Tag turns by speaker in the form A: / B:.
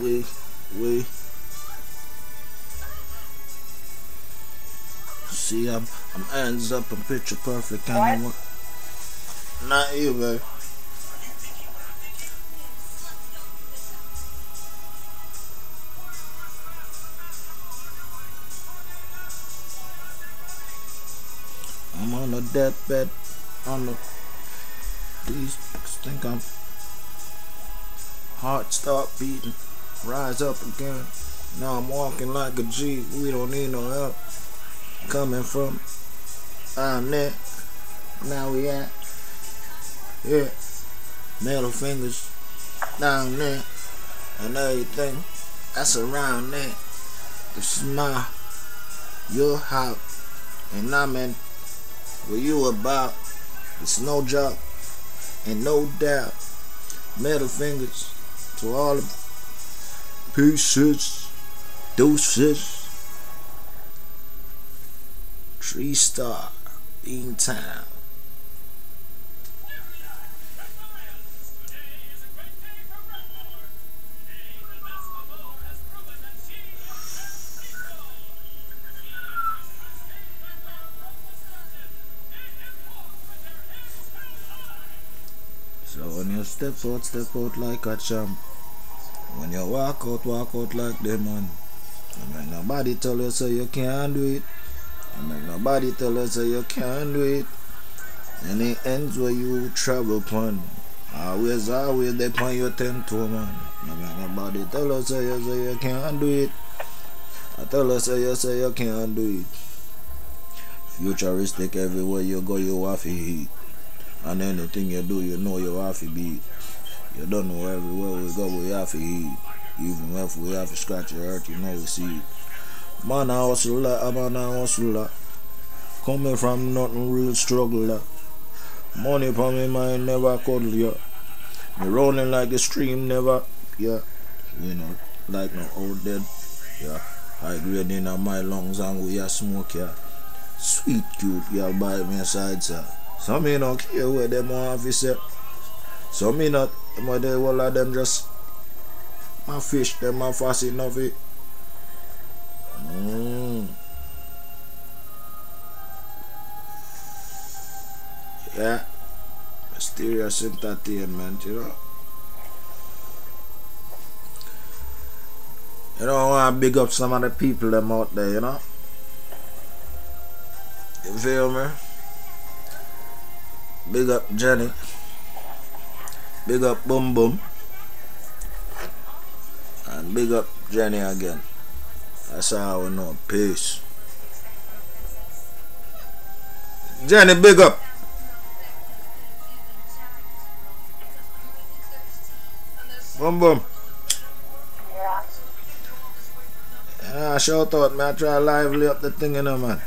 A: we, we. See, I'm, I'm hands up and picture perfect kind of? Not you, babe. I'm on a deathbed, on the. Please think I'm. Heart start beating, rise up again. Now I'm walking like a G. We don't need no help. Coming from I'm there. Now we at yeah. Middle fingers down there and everything that's around there. The smile, your house, and I'm in where you about. It's no job and no doubt. Middle fingers to all the pieces, deuces. Tree Star, in town. So when you step out, step out like a champ. When you walk out, walk out like the man. And make nobody tell you so you can't do it. And make nobody tell you so you can't do it. And it ends where you travel upon. Always, always they point your toe, man. And make nobody tell us so you say you can't do it. I tell us so you say you can't do it. Futuristic everywhere you go, you have to hit. And anything you do, you know you have to beat. You don't know everywhere we go, we have to eat. Even if we have to scratch your hurt, you know we see. Man, I hustle that, a man, I hustle that. Coming from nothing, real struggle that. Money for me mind never cuddle, yeah. Me rolling like a stream, never, yeah. You know, like no old dead, yeah. High grade in my lungs and we are smoke, yeah. Sweet cute, yeah, by me side, sir. Some me don't care where them want to say. Some me not, but they all of them just my fish, them my fast enough it. Mm. Yeah. Mysterious entertainment, you know. You know, I big up some of the people them out there, you know. You feel me? Big up Jenny. Big up Boom Boom. And big up Jenny again. That's how we know. Peace. Jenny, big up. Boom Boom. Yeah. Shout out, man. I try lively up the thing, you know, man.